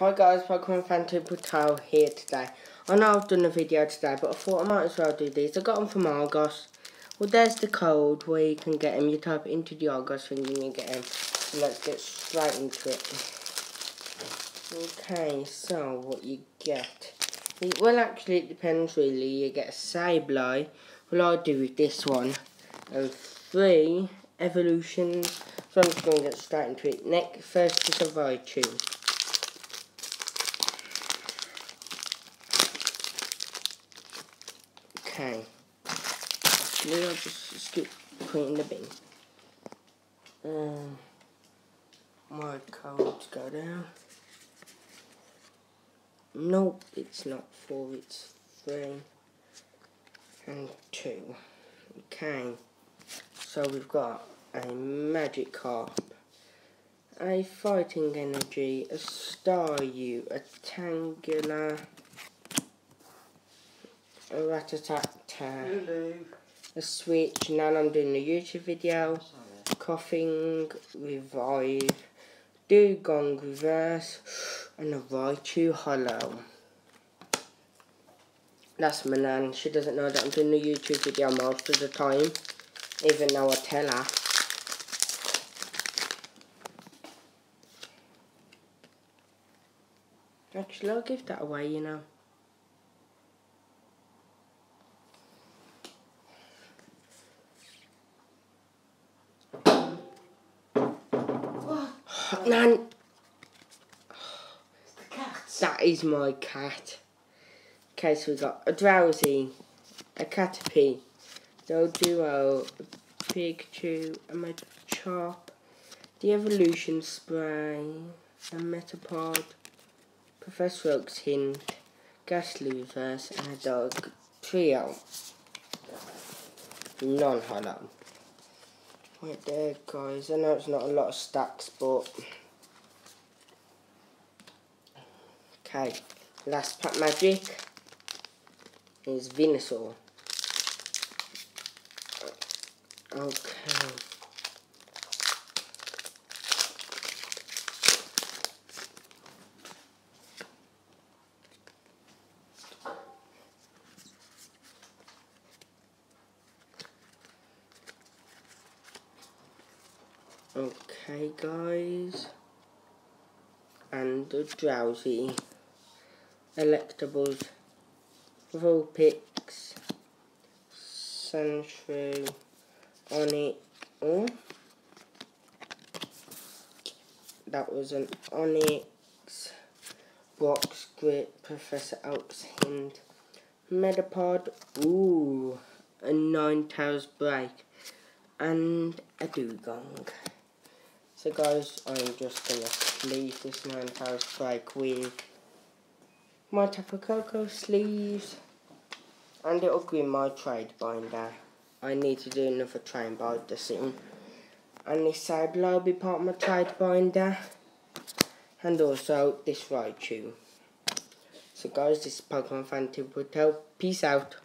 Hi guys, Pokemon Fan Patel here today. I know I've done a video today, but I thought I might as well do these. I got them from Argos. Well, there's the code where you can get them. You type into the Argos thing and you get them. So let's get straight into it. Okay, so what you get. Well, actually, it depends really. You get a Sableye. Well, I do with this one. And three evolutions. So I'm just going to get straight into it. Next, first is a Raichu. Okay. Maybe I'll just scoop put it the bin. Um, my codes go down. Nope, it's not four, it's three and two. Okay, so we've got a Magikarp, a fighting energy, a Staryu, a Tangela, a Rattata, a Switch, now I'm doing a YouTube video, Koffing, Revive, Dewgong Reverse, and a Raichu Holo. That's my nan, she doesn't know that I'm doing a YouTube video most of the time, even though I tell her. Actually, I'll give that away, you know. Nan. That is my cat. Okay, so we got a Drowzee, a Caterpie, Doduo, a Pikachu, a Machop, the Evolution Spray, a Metapod, Professor Oak's Hint, Gastly Reverse, and a Dog Trio. Non-holo. Right there, guys. I know it's not a lot of stacks, but... Okay, last pack magic is Venusaur. Okay. Okay guys, and the Drowzee Electabuzz, Vulpix, Sandshrew, Onix, oh, that was an Onix, Brock's Grit, Professor Oak's Hint, Metapod, ooh, a Ninetales Break, and a Dewgong. So guys, I'm just to leave this Ninetales break with my Tapu Koko sleeves and it'll be my trade binder. I need to do another trade binder soon. And this Sableye will be part of my trade binder. And also this Raichu. So guys, this is Pokemon Fan Patel. Peace out.